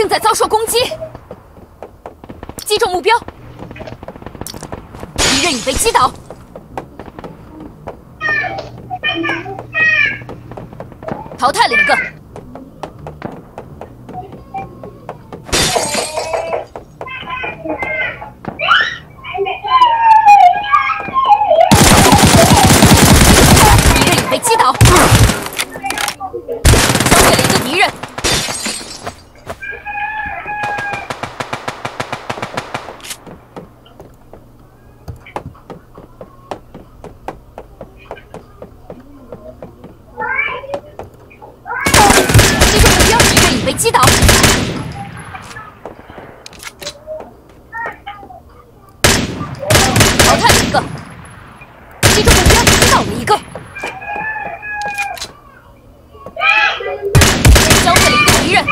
正在遭受攻击，击中目标，敌人已被击倒，淘汰了一个。被击倒。淘汰了一个，击中目标，击倒了一个，消灭了一个敌人。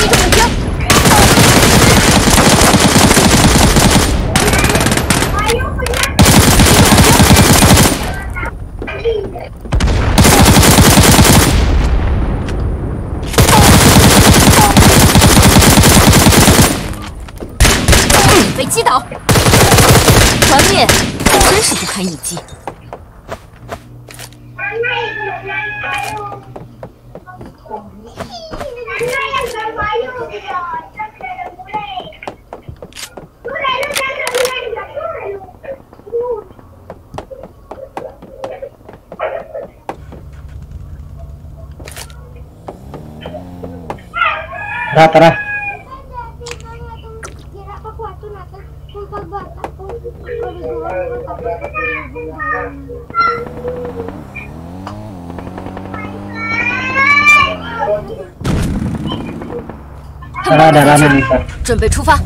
击中目标，已被击倒，团灭，真是不堪一击。Tara, tara. Tara, dalanan dito. 准备出发。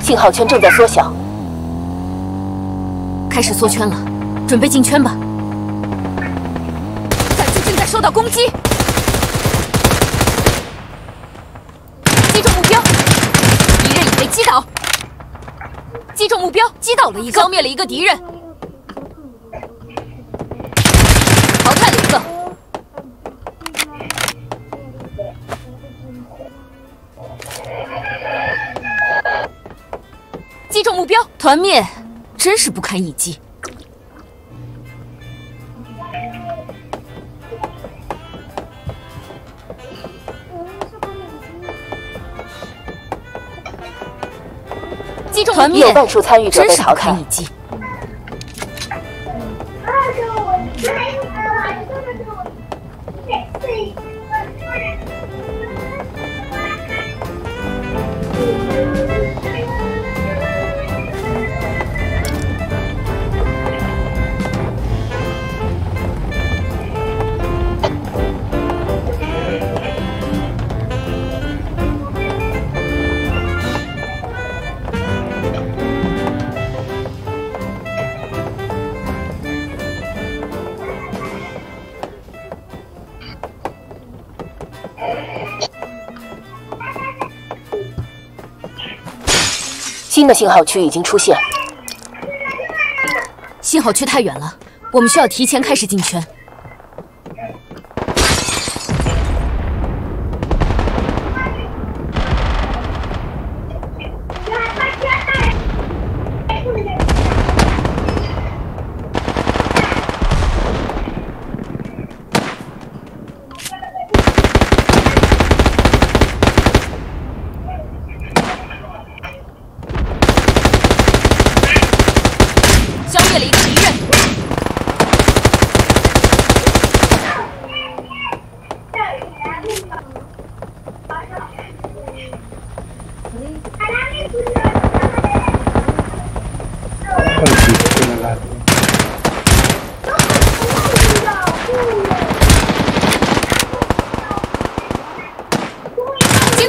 信号圈正在缩小，开始缩圈了，准备进圈吧。感觉正在受到攻，击中目标，敌人已被击倒，击中目标，击倒了一个，消灭了一个敌人，淘汰了一个。击中目标，团灭，真是不堪一击。击中团灭已有，半数参与者真是不被淘汰。堪一击。新的信号区已经出现，信号区太远了，我们需要提前开始进圈。精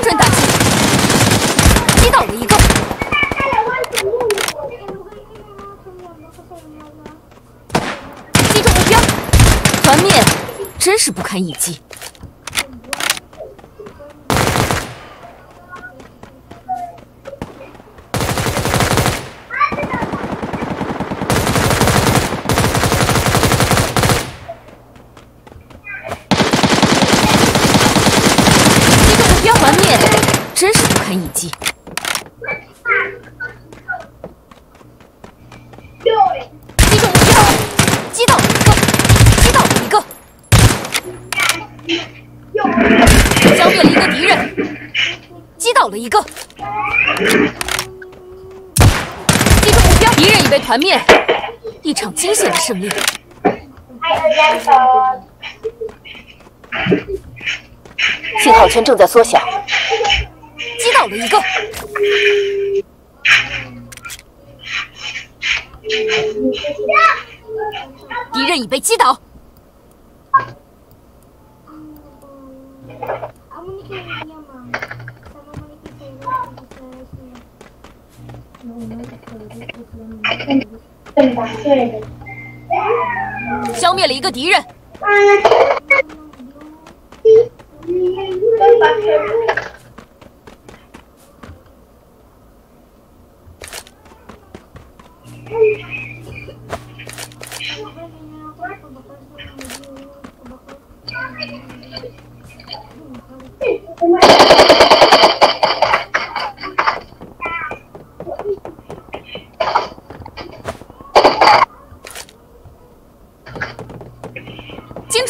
准打击。击倒了一个。击中目标。团灭。真是不堪一击。击。击中目标，击倒一个，击倒一个，消灭了一个敌人，击倒了一个，击中目标，敌人已被团灭，一场惊险的胜利。信号圈正在缩小，爆了一个敌人已被击倒，消灭了一个敌人。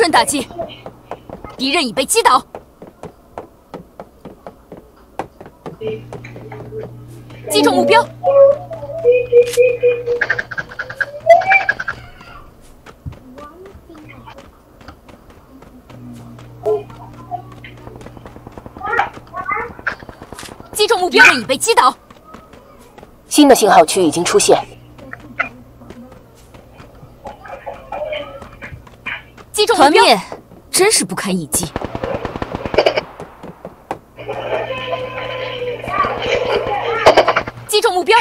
精准打击，敌人已被击倒，击中目标，击中目标，敌人已被击倒，新的信号区已经出现，击中团灭，真是不堪一击。击中目标，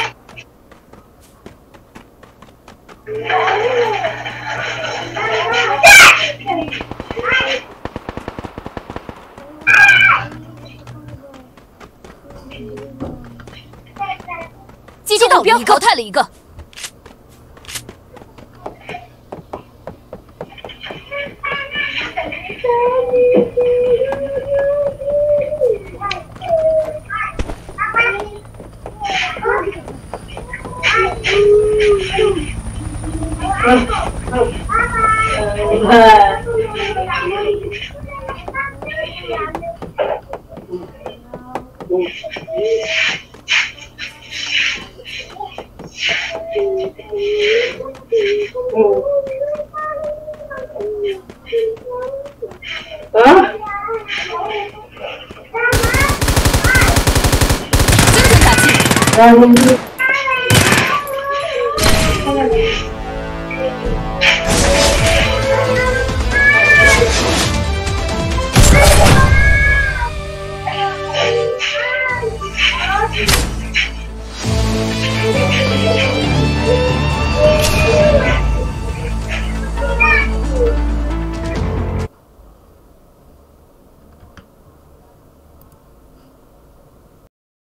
击中目标，淘汰了一个。I will do